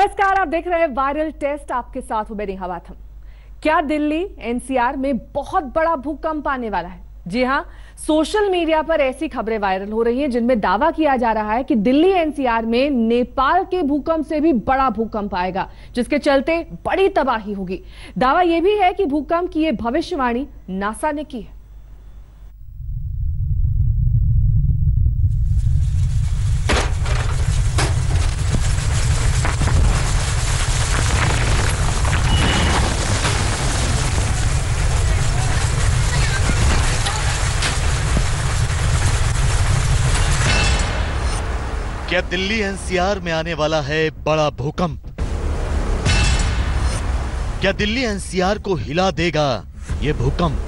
नमस्कार, आप देख रहे हैं वायरल टेस्ट आपके साथ हूँ बेनी हवाथम क्या दिल्ली एनसीआर में बहुत बड़ा भूकंप आने वाला है? जी हाँ सोशल मीडिया पर ऐसी खबरें वायरल हो रही हैं जिनमें दावा किया जा रहा है कि दिल्ली एनसीआर में नेपाल के भूकंप से भी बड़ा भूकंप आएगा, जिसके चलते बड़ी तबाही होगी। दावा यह भी है कि भूकंप की यह भविष्यवाणी नासा ने की है। क्या दिल्ली एनसीआर में आने वाला है बड़ा भूकंप? क्या दिल्ली एनसीआर को हिला देगा ये भूकंप?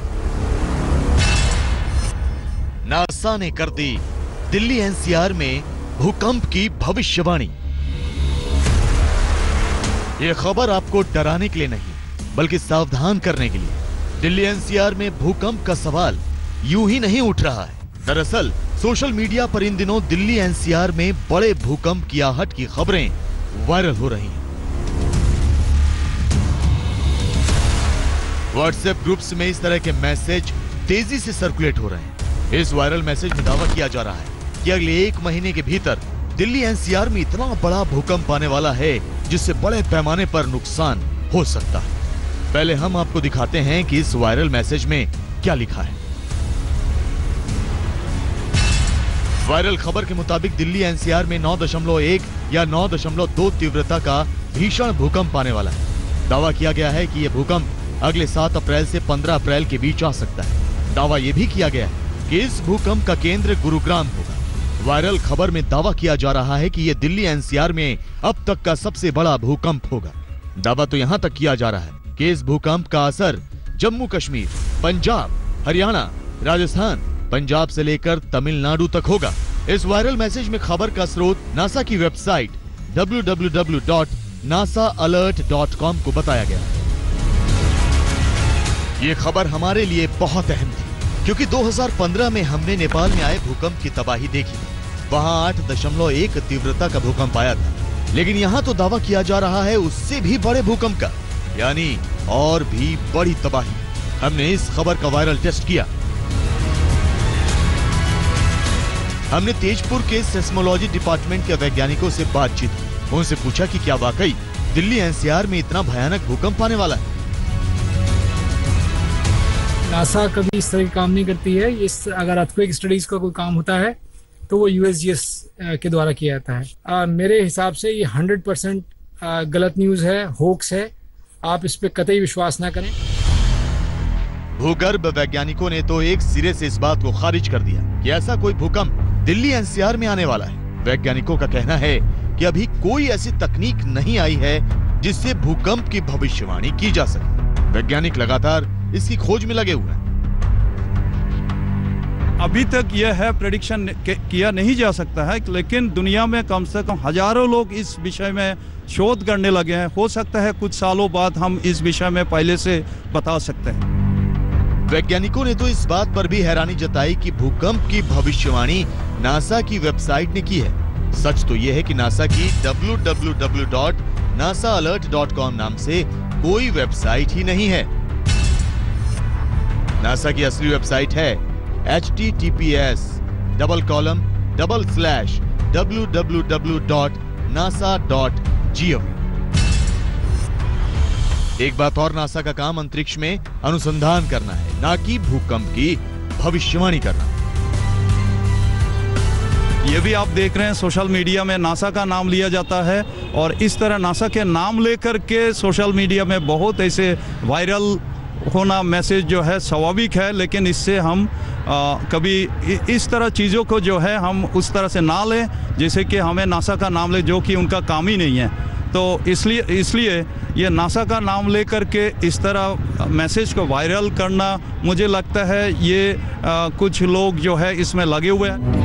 नासा ने कर दी दिल्ली एनसीआर में भूकंप की भविष्यवाणी। ये खबर आपको डराने के लिए नहीं, बल्कि सावधान करने के लिए। दिल्ली एनसीआर में भूकंप का सवाल यूँ ही नहीं उठ रहा है। दरअसल सोशल मीडिया पर इन दिनों दिल्ली एनसीआर में बड़े भूकंप की आहट की खबरें वायरल हो रही हैं। व्हाट्सएप ग्रुप्स में इस तरह के मैसेज तेज़ी से सर्कुलेट हो रहे हैं। इस वायरल मैसेज में दावा किया जा रहा है कि अगले एक महीने के भीतर दिल्ली एनसीआर में इतना बड़ा भूकंप आने वाला है जिससे बड़े पैमाने पर नुकसान हो सकता है। पहले हम आपको दिखाते हैं कि इस वायरल मैसेज में क्या लिखा है। वायरल खबर के मुताबिक दिल्ली एनसीआर में 9.1 या 9.2 तीव्रता का भीषण भूकंप आने वाला है। दावा किया गया है कि यह भूकंप अगले 7 अप्रैल से 15 अप्रैल के बीच आ सकता है। दावा यह भी किया गया है कि इस भूकंप का केंद्र गुरुग्राम होगा। वायरल खबर में दावा किया जा रहा है कि यह दिल्ली एनसीआर में अब तक का सबसे बड़ा भूकंप होगा। दावा तो यहाँ तक किया जा रहा है कि इस भूकंप का असर जम्मू कश्मीर, पंजाब, हरियाणा, राजस्थान पंजाब से लेकर तमिलनाडु तक होगा। इस वायरल मैसेज में खबर का स्रोत नासा की वेबसाइट www.nasalert.com को बताया गया। ये खबर हमारे लिए बहुत अहम थी, क्योंकि 2015 में हमने नेपाल में आए भूकंप की तबाही देखी। वहाँ 8.1 तीव्रता का भूकंप आया था। लेकिन यहाँ तो दावा किया जा रहा है उससे भी बड़े भूकंप का, यानी और भी बड़ी तबाही। हमने इस खबर का वायरल टेस्ट किया। हमने तेजपुर के सेस्मोलॉजी डिपार्टमेंट के वैज्ञानिकों से बातचीत की। उनसे पूछा कि क्या वाकई दिल्ली एनसीआर में इतना भयानक भूकंप आने वाला है? नासा कभी इस तरह की काम नहीं करती है। इस अगर अर्थक्वेक स्टडीज़ का कोई काम होता है तो वो यूएसजीएस के द्वारा किया जाता है। आ, मेरे हिसाब से ये हंड्रेड परसेंट गलत न्यूज़ है होक्स है। आप इस पे कतई विश्वास ना करें। भूगर्भ वैज्ञानिकों ने तो एक सिरे से इस बात को खारिज कर दिया कि ऐसा कोई भूकंप दिल्ली एनसीआर में आने वाला है। वैज्ञानिकों का कहना है कि अभी कोई ऐसी तकनीक नहीं आई है जिससे भूकंप की भविष्यवाणी की जा सके। वैज्ञानिक लगातार इसकी खोज में लगे हुए हैं। अभी तक यह है प्रेडिक्शन किया नहीं जा सकता है, लेकिन दुनिया में कम से कम हज़ारों लोग इस विषय में शोध करने लगे हैं। हो सकता है कुछ सालों बाद हम इस विषय में पहले से बता सकते हैं। वैज्ञानिकों ने तो इस बात पर भी हैरानी जताई कि भूकंप की भविष्यवाणी नासा की वेबसाइट ने की है। सच तो यह है कि नासा की www.nasalert.com नाम से कोई वेबसाइट ही नहीं है। नासा की असली वेबसाइट है H T T P S double colon double slash W W W dot NASA dot G एक बात और नासा का काम अंतरिक्ष में अनुसंधान करना है ना कि भूकंप की भविष्यवाणी करना। ये भी आप देख रहे हैं सोशल मीडिया में नासा का नाम लिया जाता है और इस तरह नासा के नाम लेकर के सोशल मीडिया में बहुत ऐसे वायरल होना मैसेज जो है स्वाभाविक है लेकिन इससे हम आ, कभी इस तरह चीज़ों को जो है हम उस तरह से ना लें जैसे कि हमें नासा का नाम ले जो कि उनका काम ही नहीं है। तो इसलिए इसलिए ये नासा का नाम लेकर के इस तरह मैसेज को वायरल करना मुझे लगता है ये आ, कुछ लोग जो है इसमें लगे हुए हैं।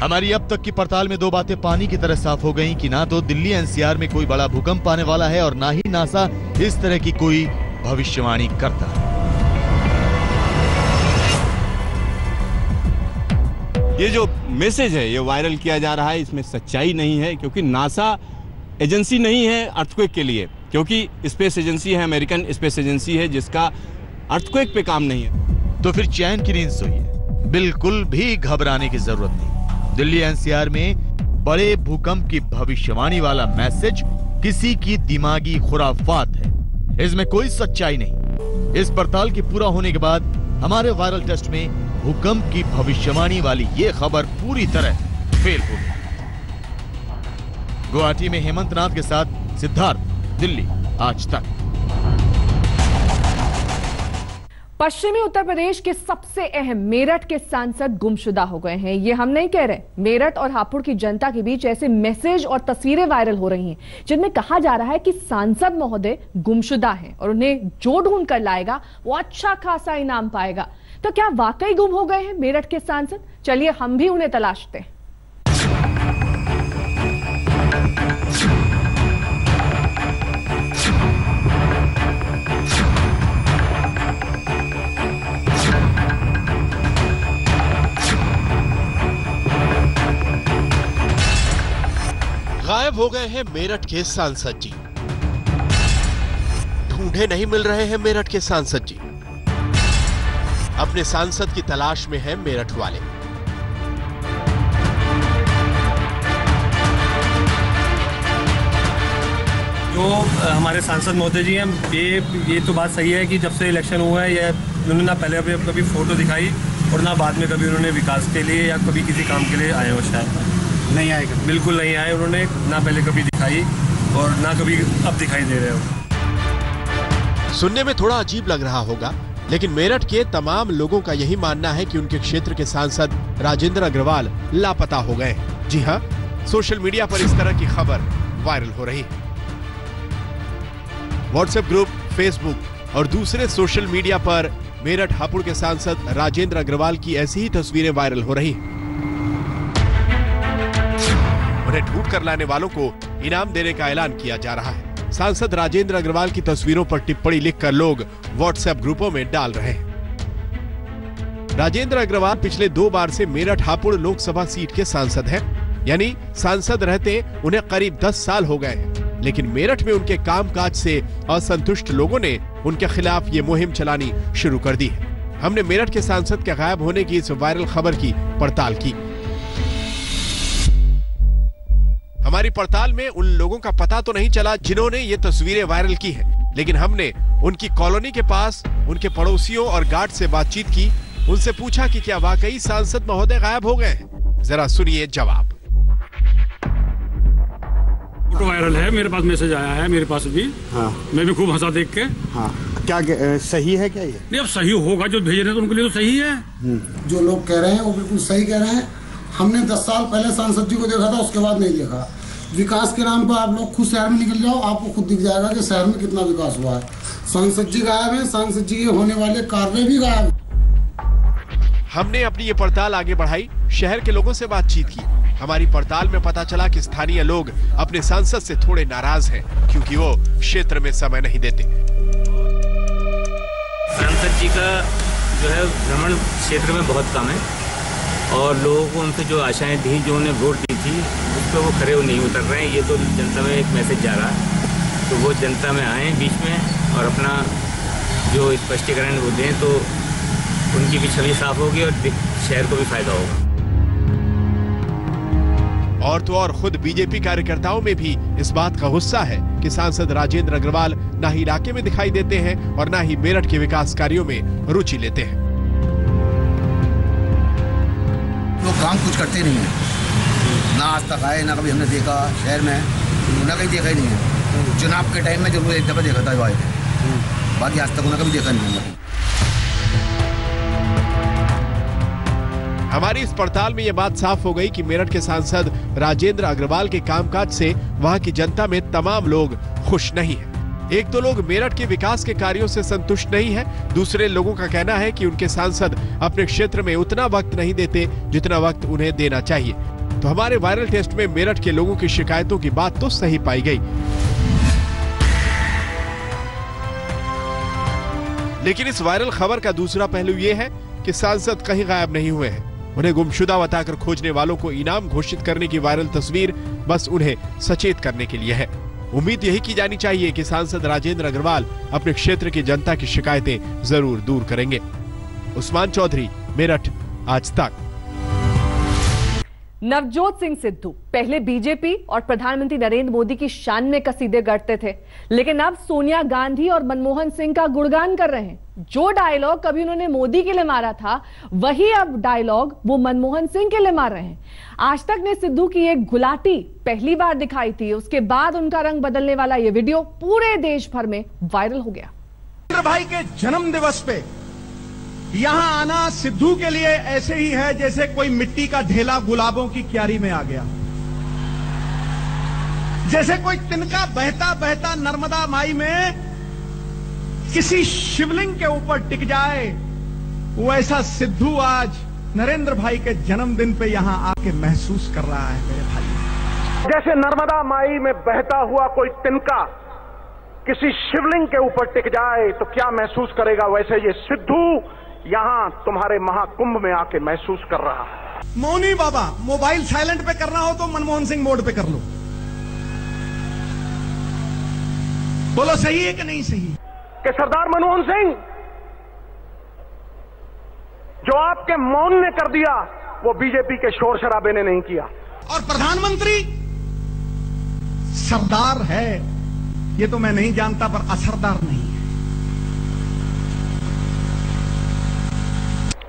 हमारी अब तक की पड़ताल में दो बातें पानी की तरह साफ़ हो गईं कि ना तो दिल्ली एनसीआर में कोई बड़ा भूकंप आने वाला है और ना ही नासा इस तरह की कोई भविष्यवाणी करता। ये जो मैसेज है, ये वायरल किया जा रहा है, इसमें सच्चाई नहीं है, क्योंकि नासा एजेंसी नहीं है अर्थक्वेक के लिए, क्योंकि स्पेस एजेंसी है, अमेरिकन स्पेस एजेंसी है, जिसका अर्थक्वेक पे काम नहीं है। तो फिर चैन की नींद सोइए। बिल्कुल भी घबराने की ज़रूरत नहीं। दिल्ली एनसीआर में बड़े भूकंप की भविष्यवाणी वाला मैसेज किसी की दिमागी खुराफात है। इसमें कोई सच्चाई नहीं। इस पड़ताल के पूरा होने के बाद हमारे वायरल टेस्ट में भूकंप की भविष्यवाणी वाली ये खबर पूरी तरह फेल हो गई। गुवाहाटी में हेमंत नाथ के साथ सिद्धार्थ, दिल्ली, आज तक। पश्चिमी उत्तर प्रदेश के सबसे अहम मेरठ के सांसद गुमशुदा हो गए हैं। ये हम नहीं कह रहे, मेरठ और हापुड़ की जनता के बीच ऐसे मैसेज और तस्वीरें वायरल हो रही हैं, जिनमें कहा जा रहा है कि सांसद महोदय गुमशुदा हैं और उन्हें जो ढूंढ कर लाएगा, वो अच्छा खासा इनाम पाएगा। तो क्या वाकई गुम हो गए हैं मेरठ के सांसद? चलिए, हम भी उन्हें तलाशते हैं। गायब हो गए हैं मेरठ के सांसद जी। ढूंढे नहीं मिल रहे हैं मेरठ के सांसद जी। अपने सांसद की तलाश में है मेरठ वाले। जो हमारे सांसद महोदय जी हैं ये ये तो बात सही है कि जब से इलेक्शन हुआ है ये उन्होंने ना पहले कभी कभी फ़ोटो दिखाई और ना बाद में कभी उन्होंने विकास के लिए या कभी किसी काम के लिए आए हो शायद? नहीं आए बिल्कुल नहीं आए उन्होंने ना पहले कभी दिखाई और ना कभी अब दिखाई दे रहे हो। सुनने में थोड़ा अजीब लग रहा होगा लेकिन मेरठ के तमाम लोगों का यही मानना है कि उनके क्षेत्र के सांसद राजेंद्र अग्रवाल लापता हो गए जी हाँ सोशल मीडिया पर इस तरह की खबर वायरल हो रही व्हाट्सएप ग्रुप, फेसबुक और दूसरे सोशल मीडिया पर मेरठ हापुड़ के सांसद राजेंद्र अग्रवाल की ऐसी ही तस्वीरें वायरल हो रही उन्हें ढूंढ कर लाने वालों को इनाम देने का ऐलान किया जा रहा है। सांसद राजेंद्र अग्रवाल की तस्वीरों पर टिप्पणी लिखकर लोग व्हाट्सएप ग्रुपों में डाल रहे हैं। राजेंद्र अग्रवाल पिछले दो बार से मेरठ हापुड़ लोकसभा सीट के सांसद हैं। यानी सांसद रहते उन्हें करीब 10 साल हो गए हैं। लेकिन मेरठ में उनके कामकाज से असंतुष्ट लोगों ने उनके खिलाफ ये मुहिम चलानी शुरू कर दी है। हमने मेरठ के सांसद के गायब होने की इस वायरल खबर की पड़ताल की। हमारी पड़ताल में उन लोगों का पता तो नहीं चला जिन्होंने ये तस्वीरें वायरल की हैं, लेकिन हमने उनकी कॉलोनी के पास उनके पड़ोसियों और गार्ड से बातचीत की। उनसे पूछा कि क्या वाकई सांसद महोदय गायब हो गए हैं? जरा सुनिए जवाब। फ़ोटो वायरल है मेरे पास मैसेज आया है मेरे पास भी। हाँ। मैं भी खूब हंसा देख के। हाँ। क्या सही है क्या ये? नहीं अब सही होगा जो भेज रहे हैं तो उनके लिए तो सही है। जो लोग कह रहे हैं वो बिल्कुल सही कह रहे हैं। हमने दस साल पहले सांसद जी को देखा था उसके बाद नहीं देखा। विकास के नाम पर आप लोग खुद शहर में निकल जाओ आपको खुद दिख जाएगा कि शहर में कितना विकास हुआ है। सांसद जी गायब है सांसद जी के होने वाले कार्य भी गायब हैं। हमने अपनी ये पड़ताल आगे बढ़ाई शहर के लोगों से बातचीत की। हमारी पड़ताल में पता चला कि स्थानीय लोग अपने सांसद से थोड़े नाराज़ हैं क्योंकि वो क्षेत्र में समय नहीं देते। सांसद जी का जो है भ्रमण क्षेत्र में बहुत कम है। और लोगों को उनसे जो आशाएँ थी, जो उन्हें वोट दी थी, उस पर वो खड़े नहीं उतर रहे हैं। ये तो जनता में एक मैसेज जा रहा। है तो वो जनता में आए बीच में और अपना जो स्पष्टीकरण वो दें तो उनकी भी छवि साफ़ होगी और शहर को भी फ़ायदा होगा। और तो और खुद बीजेपी कार्यकर्ताओं में भी इस बात का गुस्सा है कि सांसद राजेंद्र अग्रवाल ना ही इलाके में दिखाई देते हैं और ना ही मेरठ के विकास कार्यों में रुचि लेते हैं। काम कुछ करते नहीं है। ना आज तक आए, ना कभी हमने देखा शहर में। उन्हें कहीं देखा ही नहीं है। चुनाव के टाइम में ज़रूर एक दफ़ा देखा था वो आए थे बाकी आज तक उन्हें कभी देखा नहीं है। हमारी इस पड़ताल में ये बात साफ़ हो गई कि मेरठ के सांसद राजेंद्र अग्रवाल के कामकाज से वहाँ की जनता में तमाम लोग खुश नहीं हैं। एक तो लोग मेरठ के विकास के कार्यों से संतुष्ट नहीं है, दूसरे लोगों का कहना है कि उनके सांसद अपने क्षेत्र में उतना वक्त नहीं देते जितना वक्त उन्हें देना चाहिए। तो हमारे वायरल टेस्ट में मेरठ के लोगों की शिकायतों की बात तो सही पाई गई। लेकिन इस वायरल खबर का दूसरा पहलू ये है कि सांसद कहीं गायब नहीं हुए हैं। उन्हें गुमशुदा बताकर खोजने वालों को इनाम घोषित करने की वायरल तस्वीर बस उन्हें सचेत करने के लिए है। उम्मीद यही की जानी चाहिए कि सांसद राजेंद्र अग्रवाल अपने क्षेत्र की जनता की शिकायतें ज़रूर दूर करेंगे। उस्मान चौधरी, मेरठ, आज तक। नवजोत सिंह सिद्धू, पहले बीजेपी और प्रधानमंत्री नरेंद्र मोदी की शान में कसीदे गढ़ते थे, लेकिन अब सोनिया गांधी और मनमोहन सिंह का गुणगान कर रहे हैं। जो डायलॉग कभी उन्होंने मोदी के लिए मारा था, वही अब डायलॉग वो मनमोहन सिंह के लिए मार रहे हैं। आज तक ने सिद्धू की एक गुलाटी पहली बार दिखाई थी, उसके बाद उनका रंग बदलने वाला ये वीडियो पूरे देश भर में वायरल हो गया। भाई के जन्म दिवस पे यहाँ आना सिद्धू के लिए ऐसे ही है जैसे कोई मिट्टी का ढेला गुलाबों की क्यारी में आ गया। जैसे कोई तिनका बहता बहता नर्मदा माई में किसी शिवलिंग के ऊपर टिक जाए वैसा सिद्धू आज नरेंद्र भाई के जन्मदिन पे यहाँ आके महसूस कर रहा है मेरे भाई। जैसे नर्मदा माई में बहता हुआ कोई तिनका किसी शिवलिंग के ऊपर टिक जाए तो क्या महसूस करेगा वैसे ये सिद्धू यहाँ तुम्हारे महाकुंभ में आके महसूस कर रहा है। मौनी बाबा मोबाइल साइलेंट पे करना हो तो मनमोहन सिंह मोड पे कर लो। बोलो सही है कि नहीं सही? कि सरदार मनमोहन सिंह जो आपके मौन ने कर दिया वो बीजेपी के शोर शराबे ने नहीं किया। और प्रधानमंत्री सरदार है ये तो मैं नहीं जानता पर असरदार नहीं है।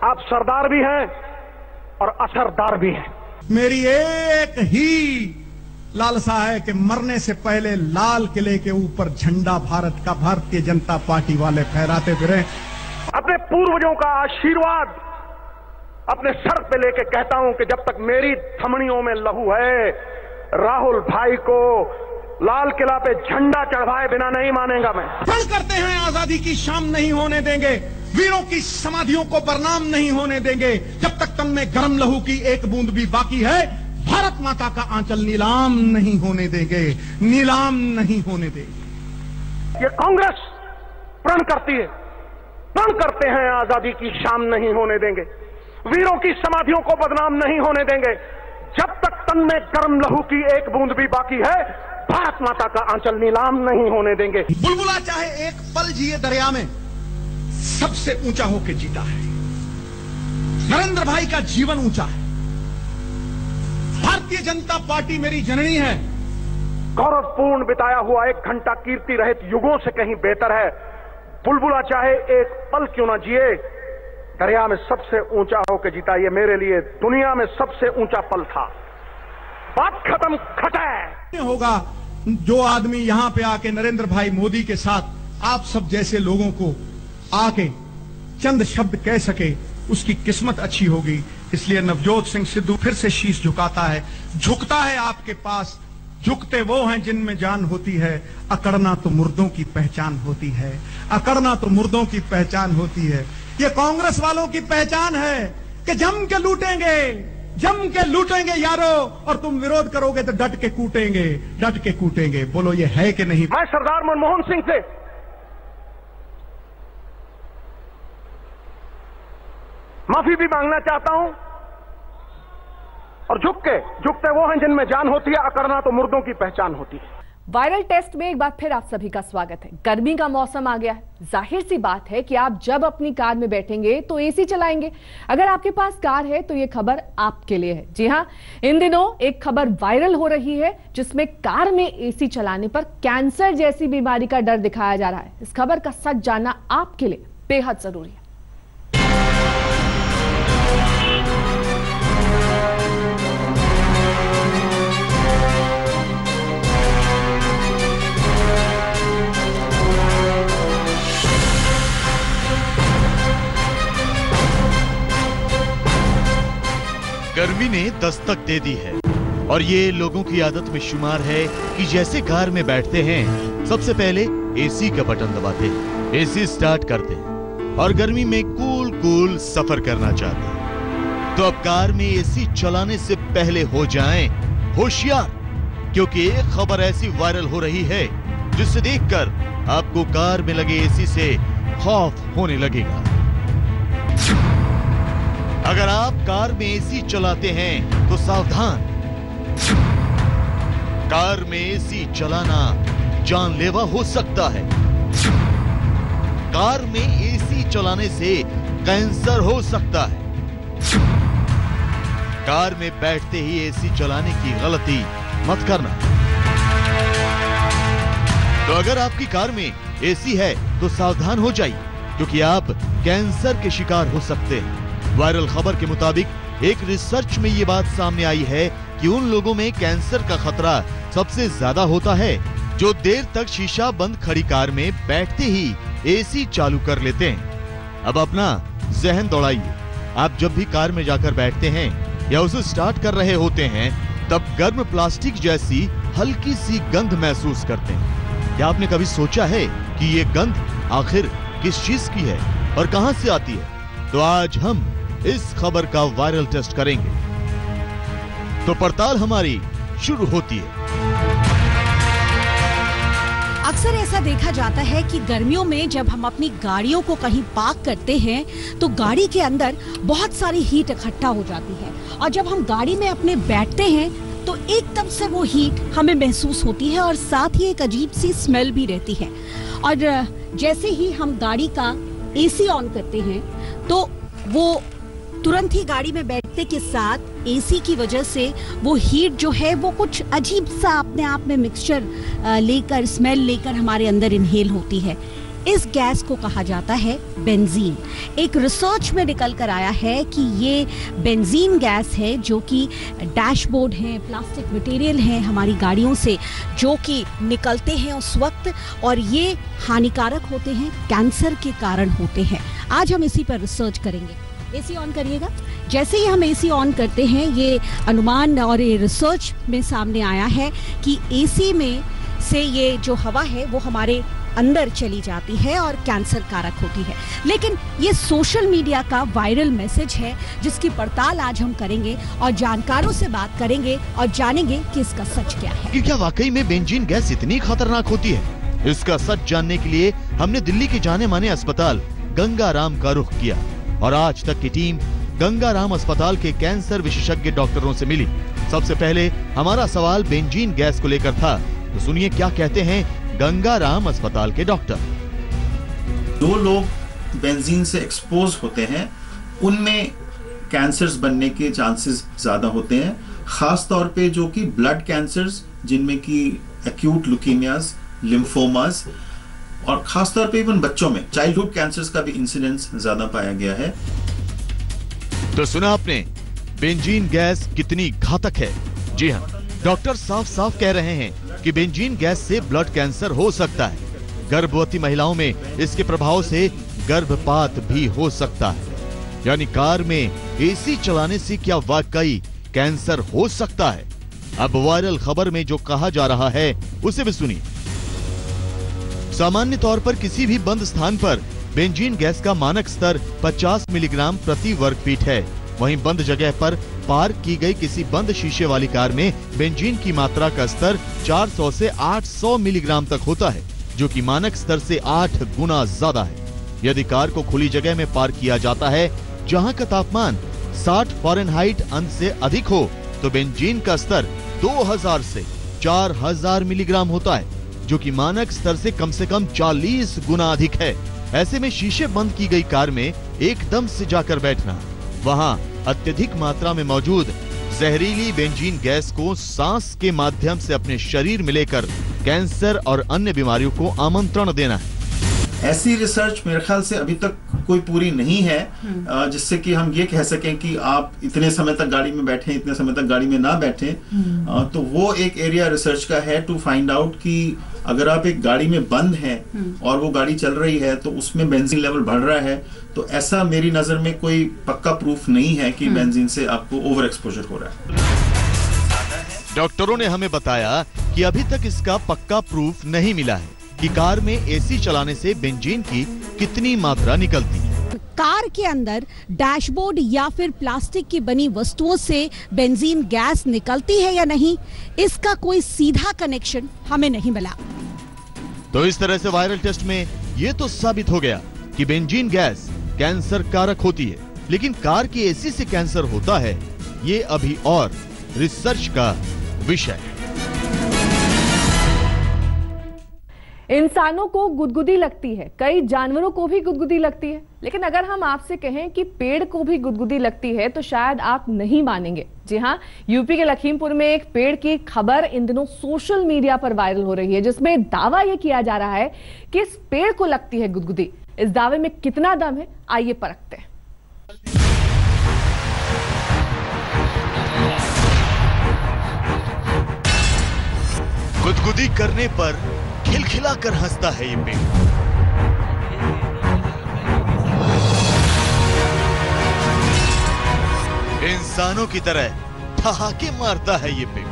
आप सरदार भी हैं और असरदार भी हैं। मेरी एक ही लालसा है कि मरने से पहले लाल किले के ऊपर झंडा भारत का भारतीय जनता पार्टी वाले फहराते फिरे अपने पूर्वजों का आशीर्वाद अपने सर पे लेके कहता हूँ कि जब तक मेरी थमड़ियों में लहू है राहुल भाई को लाल किला पे झंडा चढ़वाए बिना नहीं मानेगा मैं। करते हैं आज़ादी की शाम नहीं होने देंगे। वीरों की समाधियों को बरनाम नहीं होने देंगे। जब तक तन में गर्म लहू की एक बूंद भी बाकी है भारत माता का आंचल नीलाम नहीं होने देंगे। नीलाम नहीं होने देंगे। ये कांग्रेस प्रण करती है। प्रण करते हैं आज़ादी की शाम नहीं होने देंगे। वीरों की समाधियों को बदनाम नहीं होने देंगे। जब तक तन में गर्म लहू की एक बूंद भी बाकी है भारत माता का आंचल नीलाम नहीं होने देंगे। बुलबुला चाहे एक पल जिए दरिया में सबसे ऊँचा होकर जीता है। नरेंद्र भाई का जीवन ऊँचा है। भारतीय जनता पार्टी मेरी जननी है। गौरवपूर्ण बिताया हुआ एक घंटा कीर्ति रहित युगों से कहीं बेहतर है। बुलबुला चाहे एक पल क्यों ना जिए दरिया में सबसे ऊँचा होकर जीता ये मेरे लिए दुनिया में सबसे ऊँचा पल था। बात खत्म खटे होगा जो आदमी यहाँ पे आके नरेंद्र भाई मोदी के साथ आप सब जैसे लोगों को आके चंद शब्द कह सके, उसकी किस्मत अच्छी होगी। इसलिए नवजोत सिंह सिद्धू फिर से शीश झुकाता है। झुकता है आपके पास, झुकते वो हैं जिनमें जान होती है। अकड़ना तो मुर्दों की पहचान होती है। अकड़ना तो मुर्दों की पहचान होती है। ये कांग्रेस वालों की पहचान है कि जम के लूटेंगे, जम के लूटेंगे यारो, और तुम विरोध करोगे तो डट के कूटेंगे, डट के कूटेंगे। बोलो, ये है कि नहीं? मैं सरदार मनमोहन सिंह से माफ़ी भी मांगना चाहता हूँ। और झुक के झुकते वो हैं जिनमें जान होती है, अकड़ना तो मुर्दों की पहचान होती है। वायरल टेस्ट में एक बार फिर आप सभी का स्वागत है। गर्मी का मौसम आ गया है। ज़ाहिर सी बात है कि आप जब अपनी कार में बैठेंगे तो एसी चलाएँगे। अगर आपके पास कार है तो ये खबर आपके लिए है। जी हाँ इन दिनों एक खबर वायरल हो रही है, जिसमें कार में एसी चलाने पर कैंसर जैसी बीमारी का डर दिखाया जा रहा है। इस खबर का सच जानना आपके लिए बेहद ज़रूरी है। गर्मी ने दस्तक दे दी है। और ये लोगों की आदत में शुमार है कि जैसे कार में बैठते हैं, सबसे पहले एसी का बटन दबाते हैं। एसी स्टार्ट करते हैं। और गर्मी में कूल कूल सफ़र करना चाहते हैं। तो अब कार में एसी चलाने से पहले हो जाएँ होशियार, क्योंकि एक खबर ऐसी वायरल हो रही है, जिसे देखकर आपको कार में लगे एसी से खौफ होने लगेगा। अगर आप कार में एसी चलाते हैं तो सावधान। कार में एसी चलाना जानलेवा हो सकता है। कार में एसी चलाने से कैंसर हो सकता है। कार में बैठते ही एसी चलाने की गलती मत करना। तो अगर आपकी कार में एसी है तो सावधान हो जाइए, क्योंकि आप कैंसर के शिकार हो सकते हैं। वायरल खबर के मुताबिक, एक रिसर्च में ये बात सामने आई है कि उन लोगों में कैंसर का खतरा सबसे ज़्यादा होता है, जो देर तक शीशा बंद खड़ी कार में बैठते ही एसी चालू कर लेते हैं। अब अपना जहन दौड़ाइए। आप जब भी कार में जाकर बैठते हैं या उसे स्टार्ट कर रहे होते हैं, तब गर्म प्लास्टिक जैसी हल्की सी गंध महसूस करते हैं। क्या आपने कभी सोचा है कि ये गंध आखिर किस चीज़ की है और कहाँ से आती है? तो आज हम इस खबर का वायरल टेस्ट करेंगे। तो पड़ताल हमारी शुरू होती है। अक्सर ऐसा देखा जाता है कि गर्मियों में जब हम अपनी गाड़ियों को कहीं पार्क करते हैं तो गाड़ी के अंदर बहुत सारी हीट इकट्ठा हो जाती है। और जब हम गाड़ी में अपने बैठते हैं तो एकदम से वो हीट हमें महसूस होती है और साथ ही एक अजीब सी स्मेल भी रहती है। और जैसे ही हम गाड़ी का एसी ऑन करते हैं तो वो तुरंत ही गाड़ी में बैठने के साथ एसी की वजह से वो हीट जो है वो कुछ अजीब सा अपने आप में मिक्सचर लेकर स्मेल लेकर हमारे अंदर इनहेल होती है। इस गैस को कहा जाता है बेंजीन एक रिसर्च में निकल कर आया है कि ये बेंजीन गैस है जो कि डैशबोर्ड है प्लास्टिक मटेरियल है हमारी गाड़ियों से, जो कि निकलते हैं उस वक्त और ये हानिकारक होते हैं कैंसर के कारण होते हैं। आज हम इसी पर रिसर्च करेंगे। एसी ऑन करिएगा। जैसे ही हम एसी ऑन करते हैं, ये अनुमान और ये रिसर्च में सामने आया है कि एसी में से ये जो हवा है, वो हमारे अंदर चली जाती है और कैंसर कारक होती है। लेकिन ये सोशल मीडिया का वायरल मैसेज है, जिसकी पड़ताल आज हम करेंगे और जानकारों से बात करेंगे और जानेंगे कि इसका सच क्या है। कि क्या वाकई में बेंजीन गैस इतनी खतरनाक होती है? इसका सच जानने के लिए हमने दिल्ली के जाने माने अस्पताल गंगाराम का रुख किया। और आज तक की टीम गंगाराम अस्पताल के कैंसर विशेषज्ञ डॉक्टरों से मिली। सबसे पहले हमारा सवाल बेंजीन गैस को लेकर था। तो सुनिए क्या कहते हैं गंगाराम अस्पताल के डॉक्टर। जो लोग बेंजीन से एक्सपोज होते हैं, उनमें कैंसर्स बनने के चांसेस ज़्यादा होते हैं। खास तौर पे जो कि ब्लड कैंसर्स जिनमें कि एक्यूट लुकीमियाज लिम्फोमास और खास तौर पे इवन बच्चों में चाइल्डहुड कैंसर्स का भी इंसिडेंस ज़्यादा पाया गया है। तो सुना आपने बेंजीन गैस कितनी घातक है? जी हाँ डॉक्टर साफ़ साफ़ कह रहे हैं कि बेंजीन गैस से ब्लड कैंसर हो सकता है। गर्भवती महिलाओं में इसके प्रभाव से गर्भपात भी हो सकता है। यानी कार में एसी चलाने से क्या वाकई कैंसर हो सकता है? अब वायरल खबर में जो कहा जा रहा है, उसे भी सुनिए। सामान्य तौर पर किसी भी बंद स्थान पर बेंजीन गैस का मानक स्तर 50 मिलीग्राम प्रति वर्ग फीट है। वहीं बंद जगह पर पार्क की गई किसी बंद शीशे वाली कार में बेंजीन की मात्रा का स्तर 400 से 800 मिलीग्राम तक होता है, जो कि मानक स्तर से 8 गुना ज़्यादा है। यदि कार को खुली जगह में पार्क किया जाता है, जहाँ का तापमान 60 फॉरेनहाइट अंश से अधिक हो तो बेंजीन का स्तर 2000 से 4000 मिलीग्राम होता है। जो कि मानक स्तर से कम से कम 40 गुना अधिक है। ऐसे में शीशे बंद की गई कार में एकदम से जाकर बैठना। वहाँ अत्यधिक मात्रा में मौजूद जहरीली बेंजीन गैस को सांस के माध्यम से अपने शरीर में लेकर कैंसर और अन्य बीमारियों को आमंत्रण देना है। ऐसी रिसर्च मेरे ख्याल से अभी तक कोई पूरी नहीं है हम्म। जिससे कि हम ये कह सकें कि आप इतने समय तक गाड़ी में बैठे इतने समय तक गाड़ी में ना बैठे हम्म। तो वो एक एरिया रिसर्च का है टू फाइंड आउट कि अगर आप एक गाड़ी में बंद हैं हम्म। और वो गाड़ी चल रही है तो उसमें बेंजीन लेवल बढ़ रहा है तो ऐसा मेरी नज़र में कोई पक्का प्रूफ नहीं है कि बेंजीन से आपको ओवर एक्सपोजर हो रहा है डॉक्टरों ने हमें बताया कि अभी तक इसका पक्का प्रूफ नहीं मिला है कि कार में एसी चलाने से बेंजीन की कितनी मात्रा निकलती है? कार के अंदर डैशबोर्ड या फिर प्लास्टिक की बनी वस्तुओं से बेंजीन गैस निकलती है या नहीं इसका कोई सीधा कनेक्शन हमें नहीं मिला। तो इस तरह से वायरल टेस्ट में ये तो साबित हो गया कि बेंजीन गैस कैंसर कारक होती है। लेकिन कार की एसी से कैंसर होता है ये अभी और रिसर्च का विषय है। इंसानों को गुदगुदी लगती है। कई जानवरों को भी गुदगुदी लगती है। लेकिन अगर हम आपसे कहें कि पेड़ को भी गुदगुदी लगती है तो शायद आप नहीं मानेंगे। जी हाँ यूपी के लखीमपुर में एक पेड़ की खबर इन दिनों सोशल मीडिया पर वायरल हो रही है, जिसमें दावा यह किया जा रहा है कि इस पेड़ को लगती है गुदगुदी। इस दावे में कितना दम है? आइए परखते हैं। गुदगुदी करने पर खिलखिलाकर हंसता है ये पेड़। इंसानों की तरह ठहाके मारता है ये पेड़।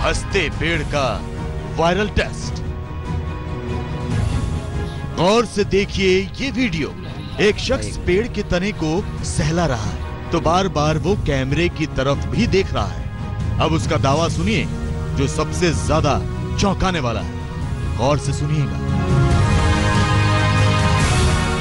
हँसते पेड़ का वायरल टेस्ट गौर से देखिए ये वीडियो। एक शख्स पेड़ के तने को सहला रहा है। तो बार बार वो कैमरे की तरफ़ भी देख रहा है। अब उसका दावा सुनिए जो सबसे ज़्यादा चौंकाने वाला है। गौर से सुनिएगा।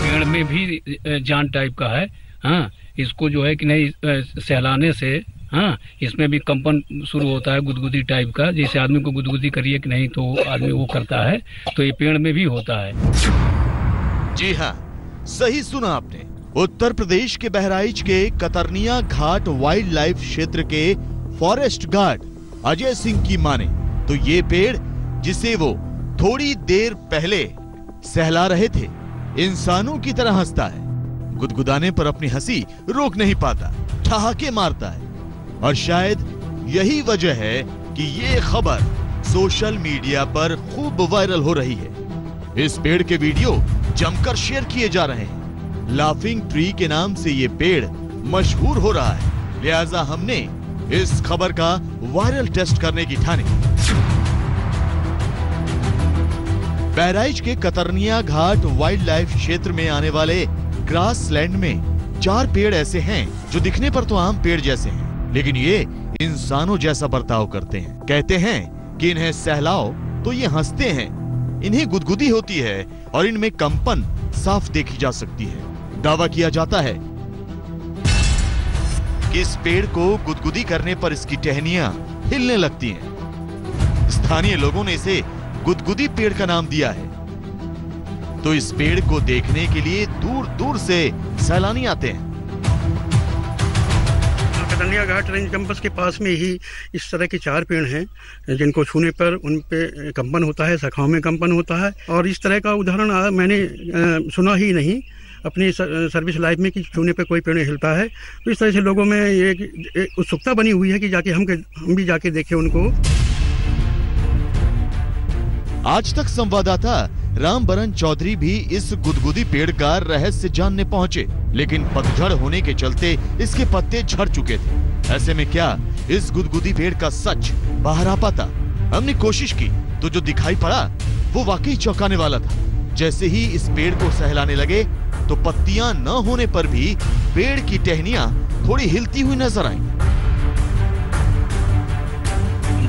पेड़ में भी जान टाइप का है हाँ इसको जो है कि नहीं सहलाने से हाँ इसमें भी कंपन शुरू होता है गुदगुदी टाइप का जैसे आदमी को गुदगुदी करिए कि नहीं तो आदमी वो करता है तो ये पेड़ में भी होता है। जी हाँ सही सुना आपने। उत्तर प्रदेश के बहराइच के कतरनिया घाट वाइल्ड लाइफ क्षेत्र के फॉरेस्ट गार्ड अजय सिंह की माने। तो ये पेड़, जिसे वो थोड़ी देर पहले सहला रहे थे, इंसानों की तरह हंसता है। गुदगुदाने पर अपनी हँसी रोक नहीं पाता, ठहाके मारता है। और शायद यही वजह है कि ये खबर सोशल मीडिया पर खूब वायरल हो रही है। इस पेड़ के वीडियो जमकर शेयर किए जा रहे हैं। लाफिंग ट्री के नाम से ये पेड़ मशहूर हो रहा है। लिहाजा हमने इस खबर का वायरल टेस्ट करने की ठानी। बहराइच के कतरनिया घाट वाइल्ड लाइफ क्षेत्र में आने वाले ग्रास लैंड में चार पेड़ ऐसे हैं जो दिखने पर तो आम पेड़ जैसे हैं, लेकिन ये इंसानों जैसा बर्ताव करते हैं। कहते हैं कि इन्हें सहलाओ तो ये हँसते हैं। इन्हें गुदगुदी होती है और इनमें कंपन साफ़ देखी जा सकती है। दावा किया जाता है। कि इस पेड़ को गुदगुदी करने पर इसकी टहनियाँ हिलने लगती हैं? स्थानीय लोगों ने इसे गुदगुदी पेड़ का नाम दिया है। तो इस पेड़ को देखने के लिए दूर दूर से सैलानी आते हैं। कतनिया घाट रेंज कैंपस के पास में ही इस तरह के चार पेड़ हैं, जिनको छूने पर उन पे कंपन होता है, शाखाओं में कंपन होता है। और इस तरह का उदाहरण मैंने सुना ही नहीं। अपनी सर्विस लाइफ में कि छूने पे कोई पेड़ हिलता है। तो इस तरह से लोगों में ये उत्सुकता बनी हुई है कि जाके हम हम भी जाके देखें उनको। आज तक संवाददाता राम बरन चौधरी भी इस गुदगुदी पेड़ का रहस्य जानने पहुँचे, लेकिन पतझड़ होने के चलते इसके पत्ते झड़ चुके थे। ऐसे में क्या इस गुदगुदी पेड़ का सच बाहर आ पाता? हमने कोशिश की तो जो दिखाई पड़ा, वो वाकई चौंकाने वाला था। जैसे ही इस पेड़ को सहलाने लगे तो पत्तियाँ न होने पर भी पेड़ की टहनिया थोड़ी हिलती हुई नज़र आई।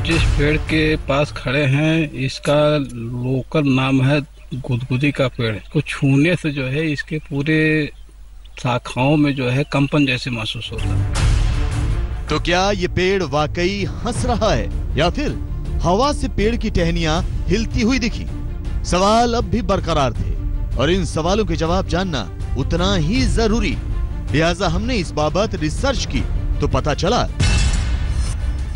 जिस पेड़ के पास खड़े हैं इसका लोकल नाम है गुदगुदी का पेड़। को छूने से जो है इसके पूरे शाखाओं में जो है कंपन जैसे महसूस होता है। तो क्या ये पेड़ वाकई हंस रहा है या फिर हवा से पेड़ की टहनिया हिलती हुई दिखी? सवाल अब भी बरकरार थे। और इन सवालों के जवाब जानना उतना ही ज़रूरी। लिहाजा हमने इस बाबत रिसर्च की तो पता चला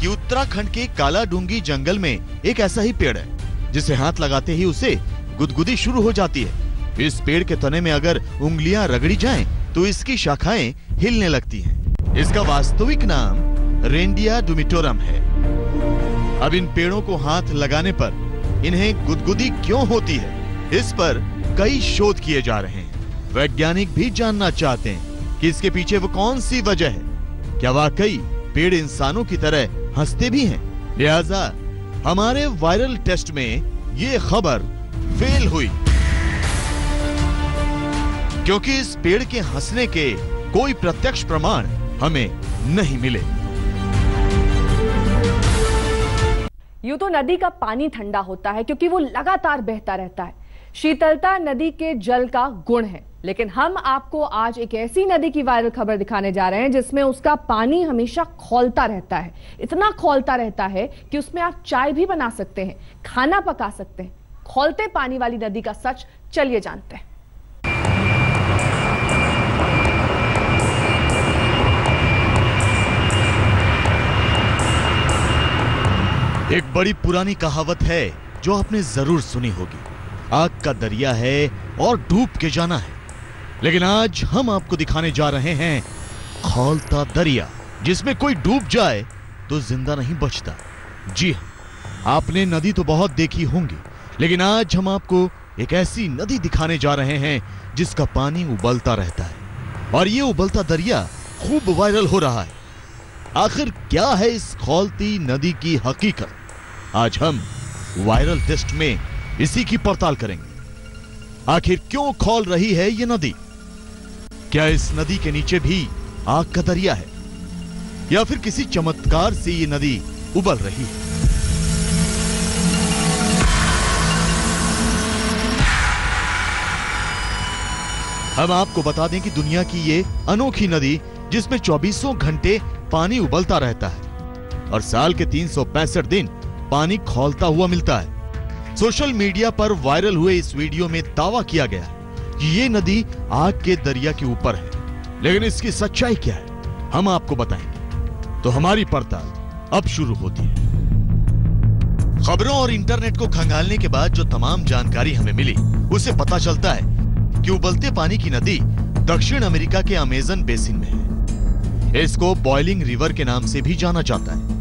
कि उत्तराखंड के काला डूँगी जंगल में एक ऐसा ही पेड़ है जिसे हाथ लगाते ही उसे गुदगुदी शुरू हो जाती है। इस पेड़ के तने में अगर उंगलियाँ रगड़ी जाएँ, तो इसकी शाखाएँ हिलने लगती हैं। इसका वास्तविक नाम रेंडिया डुमिटोरम है। अब इन पेड़ों को हाथ लगाने पर इन्हें गुदगुदी क्यों होती है? इस पर कई शोध किए जा रहे हैं। वैज्ञानिक भी जानना चाहते हैं कि इसके पीछे वो कौन सी वजह है। क्या वाकई पेड़ इंसानों की तरह हँसते भी हैं? लिहाजा हमारे वायरल टेस्ट में ये खबर फेल हुई। क्योंकि इस पेड़ के हंसने के कोई प्रत्यक्ष प्रमाण हमें नहीं मिले। यूँ तो नदी का पानी ठंडा होता है, क्योंकि वो लगातार बहता रहता है। शीतलता नदी के जल का गुण है। लेकिन हम आपको आज एक ऐसी नदी की वायरल खबर दिखाने जा रहे हैं, जिसमें उसका पानी हमेशा खोलता रहता है। इतना खोलता रहता है कि उसमें आप चाय भी बना सकते हैं, खाना पका सकते हैं। खोलते पानी वाली नदी का सच चलिए जानते हैं। एक बड़ी पुरानी कहावत है जो आपने ज़रूर सुनी होगी। आग का दरिया है और डूब के जाना है। लेकिन आज हम आपको दिखाने जा रहे हैं खोलता दरिया, जिसमें कोई डूब जाए तो ज़िंदा नहीं बचता। जी हाँ आपने नदी तो बहुत देखी होंगी, लेकिन आज हम आपको एक ऐसी नदी दिखाने जा रहे हैं, जिसका पानी उबलता रहता है। और ये उबलता दरिया खूब वायरल हो रहा है। आखिर क्या है इस खोलती नदी की हकीकत? आज हम वायरल टेस्ट में इसी की पड़ताल करेंगे। आखिर क्यों खोल रही है ये नदी? क्या इस नदी के नीचे भी आग का दरिया है? या फिर किसी चमत्कार से ये नदी उबल रही है? हम आपको बता दें कि दुनिया की ये अनोखी नदी, जिसमें चौबीसों घंटे पानी उबलता रहता है, और साल के तीन सौ पैंसठ दिन पानी खोलता हुआ मिलता है। सोशल मीडिया पर वायरल हुए इस वीडियो में दावा किया गया कि ये नदी आग के दरिया के ऊपर है। लेकिन इसकी सच्चाई क्या है, हम आपको बताएँगे। तो हमारी पड़ताल अब शुरू होती है। खबरों और इंटरनेट को खंगालने के बाद जो तमाम जानकारी हमें मिली, उसे पता चलता है कि उबलते पानी की नदी दक्षिण अमेरिका के अमेजन बेसिन में है। इसको बॉइलिंग रिवर के नाम से भी जाना जाता है।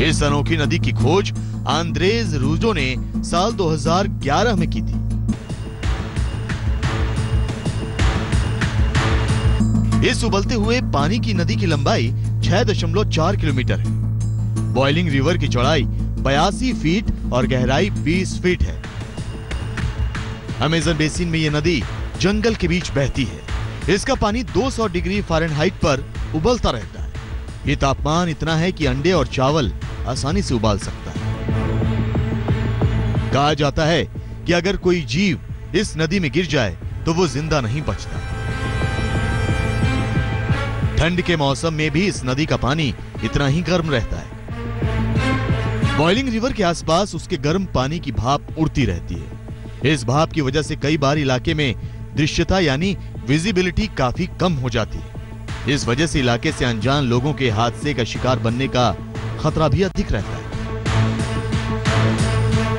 इस अनोखी नदी की खोज आंद्रेज रूजो ने साल 2011 में की थी। इस उबलते हुए पानी की नदी की लंबाई 6.4 किलोमीटर है। बॉइलिंग रिवर की चौड़ाई बयासी फीट और गहराई 20 फीट है। अमेजन बेसिन में यह नदी जंगल के बीच बहती है। इसका पानी 200 डिग्री फारेनहाइट पर उबलता रहता है। ये तापमान इतना है कि अंडे और चावल आसानी से उबाल सकता है। कहा जाता है कि अगर कोई जीव इस नदी में गिर जाए तो वो ज़िंदा नहीं बचता। ठंड के मौसम में भी इस नदी का पानी इतना ही गर्म रहता है। बॉइलिंग रिवर के आसपास उसके गर्म पानी की भाप उड़ती रहती है। इस भाप की वजह से कई बार इलाके में दृश्यता यानी विजिबिलिटी काफ़ी कम हो जाती है। इस वजह से इलाके से अनजान लोगों के हादसे का शिकार बनने का खतरा भी अधिक रहता है।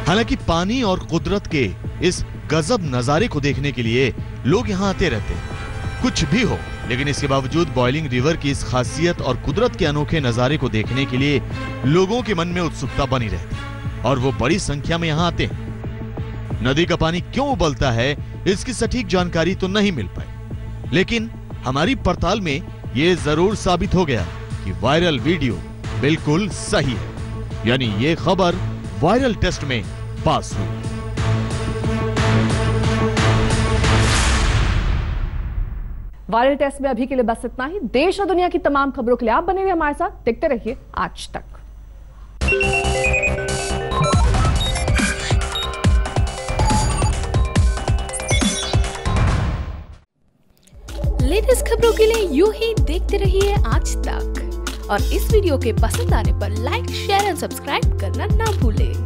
हालाँकि पानी और कुदरत के इस गजब नजारे को देखने के लिए लोग यहाँ आते रहते हैं। कुछ भी हो, लेकिन इसके बावजूद बॉइलिंग रिवर की इस खासियत और कुदरत के अनोखे नजारे को देखने के लिए लोगों के मन में उत्सुकता बनी रहती है और वो बड़ी संख्या में यहाँ आते हैं। नदी का पानी क्यों उबलता है, इसकी सटीक जानकारी तो नहीं मिल पाई। लेकिन हमारी पड़ताल में ये ज़रूर साबित हो गया कि वायरल वीडियो बिल्कुल सही है। यानी ये खबर वायरल टेस्ट में पास हुई। वायरल टेस्ट में अभी के लिए बस इतना ही। देश और दुनिया की तमाम खबरों के लिए आप बने रहे हमारे साथ। देखते रहिए आज तक। लेटेस्ट खबरों के लिए यू ही देखते रहिए आज तक। और इस वीडियो के पसंद आने पर लाइक शेयर एंड सब्सक्राइब करना ना भूलें।